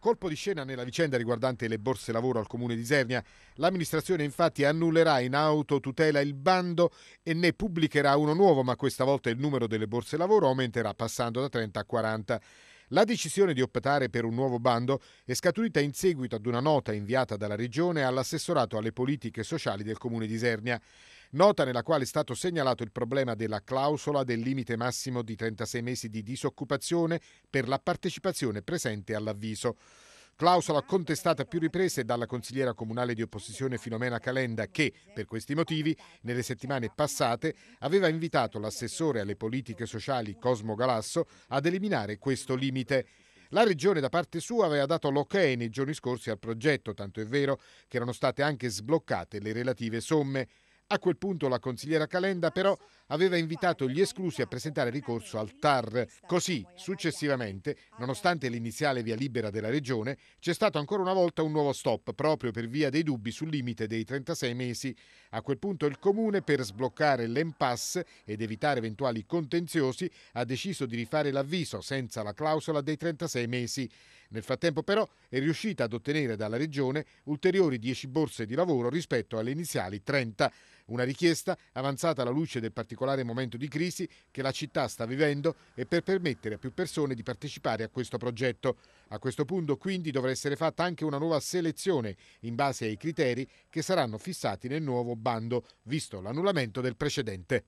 Colpo di scena nella vicenda riguardante le borse lavoro al comune di Isernia. L'amministrazione infatti annullerà in autotutela il bando e ne pubblicherà uno nuovo, ma questa volta il numero delle borse lavoro aumenterà passando da 30 a 40. La decisione di optare per un nuovo bando è scaturita in seguito ad una nota inviata dalla Regione all'assessorato alle politiche sociali del comune di Isernia. Nota nella quale è stato segnalato il problema della clausola del limite massimo di 36 mesi di disoccupazione per la partecipazione presente all'avviso. Clausola contestata a più riprese dalla consigliera comunale di opposizione Filomena Calenda che, per questi motivi, nelle settimane passate aveva invitato l'assessore alle politiche sociali Cosmo Galasso ad eliminare questo limite. La Regione da parte sua aveva dato l'ok nei giorni scorsi al progetto, tanto è vero che erano state anche sbloccate le relative somme. A quel punto la consigliera Calenda però aveva invitato gli esclusi a presentare ricorso al TAR. Così, successivamente, nonostante l'iniziale via libera della Regione, c'è stato ancora una volta un nuovo stop proprio per via dei dubbi sul limite dei 36 mesi. A quel punto il Comune, per sbloccare l'impasse ed evitare eventuali contenziosi, ha deciso di rifare l'avviso senza la clausola dei 36 mesi. Nel frattempo però è riuscita ad ottenere dalla Regione ulteriori 10 borse di lavoro rispetto alle iniziali 30. Una richiesta avanzata alla luce del particolare momento di crisi che la città sta vivendo e per permettere a più persone di partecipare a questo progetto. A questo punto quindi dovrà essere fatta anche una nuova selezione in base ai criteri che saranno fissati nel nuovo bando, visto l'annullamento del precedente.